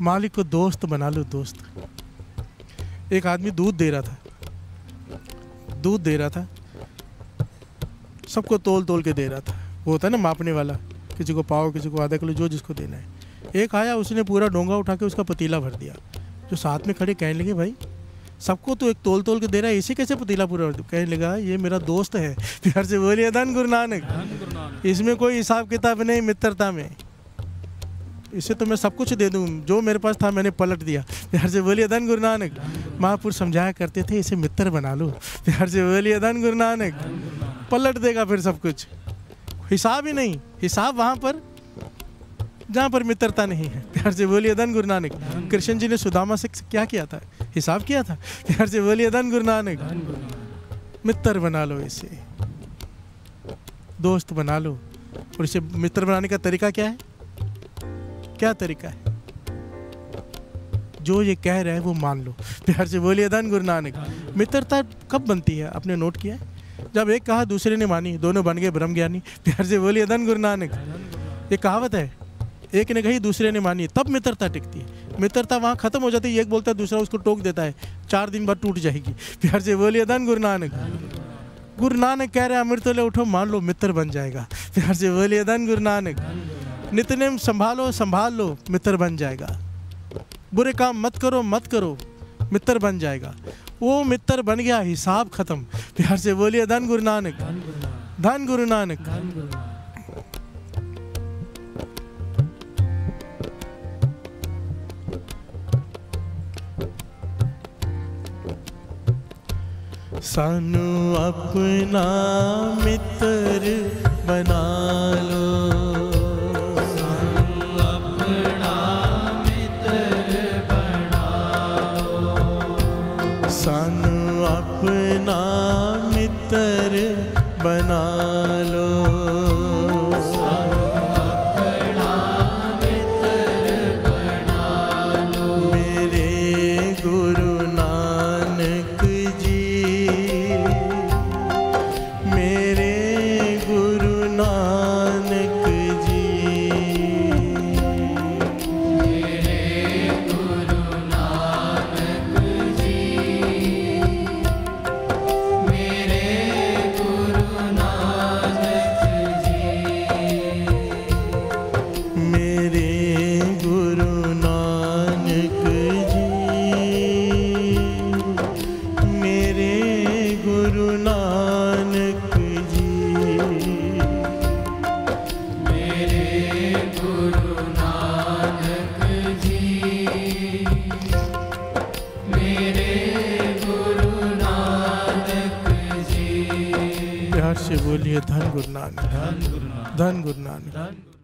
मालिक को दोस्त बना लो दोस्त। एक आदमी दूध दे रहा था। दूध दे रहा था। सबको तोल तोल के दे रहा था। वो होता है ना मापने वाला किसी को पाओ किसी को आधा किलो जो जिसको देना है। एक आया उसने पूरा डोंगा उठा के उसका पतीला भर दिया। जो साथ में खड़े कहने लगे भाई सबको तो एक तोल तोल के दे रहा है इसे कैसे पतीला पूरा? कहने लगा ये मेरा दोस्त है। प्यार से बोलिए धन गुरु नानक। इसमें कोई हिसाब किताब नहीं मित्रता में। इसे तो मैं सब कुछ दे दूँ। जो मेरे पास था, मैंने पलट दिया। प्यार से बोलिए, धन गुरु नानक। महापुरुष समझाया करते थे, इसे मित्र बना लो। प्यार से बोलिए, धन गुरु नानक। पलट देगा फिर सब कुछ। हिसाब ही नहीं। हिसाब वहाँ पर, जहाँ पर मित्रता नहीं है। प्यार से बोलिए, धन गुरु नानक। कृष्ण जी ने सुदामा से क्या किया था? हिसाब किया था? प्यार से बोलिए, धन गुरु नानक। मित्र बना लो इसे। दोस्त बना लो। और इसे मित्र बनाने का तरीका क्या है? क्या तरीका है? जो ये कह रहे हैं वो मान लो। प्यार से बोलिए धन गुरु नानक। मित्रता कब बनती है? आपने नोट किया है? जब एक कहा दूसरे ने मानी दोनों बन गए ब्रह्म ज्ञानी प्यार से बोलिए धन गुरु नानक। ये कहावत है। एक ने कही दूसरे ने मानी। तब मित्रता टिकती है। मित्रता वहाँ खत्म हो जाती है। एक बोलता है दूसरा उसको टोक देता है। चार दिन बाद टूट जाएगी। प्यार से बोलिए धन गुरु नानक। गुरु नानक। कह रहे हैं अमृत ले उठो मान लो मित्र बन जाएगा। प्यार से बोलिए धन गुरु नानक। नित्यनेम संभालो संभाल लो मित्र बन जाएगा। बुरे काम मत करो मत करो मित्र बन जाएगा। वो मित्र बन गया हिसाब खत्म। प्यार से बोलिए धन गुरु नानक। धन गुरु नानक। सानू अपना मित्र अपना मित्र बना। प्यार से बोलिए धन गुरु नानक। धन गुरु नानक।